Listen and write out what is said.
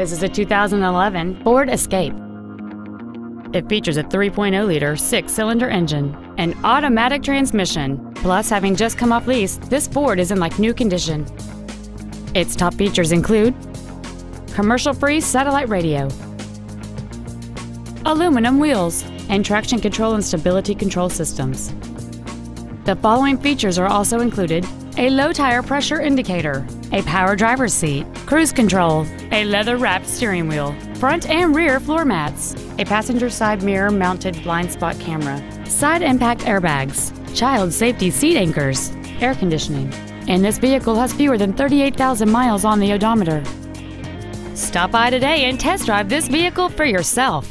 This is a 2011 Ford Escape. It features a 3.0-liter six-cylinder engine, an automatic transmission. Plus, having just come off lease, this Ford is in like new condition. Its top features include commercial-free satellite radio, aluminum wheels, and traction control and stability control systems. The following features are also included a low tire pressure indicator, a power driver's seat, cruise control, a leather wrapped steering wheel, front and rear floor mats, a passenger side mirror mounted blind spot camera, side impact airbags, child safety seat anchors, air conditioning, and this vehicle has fewer than 38,000 miles on the odometer. Stop by today and test drive this vehicle for yourself.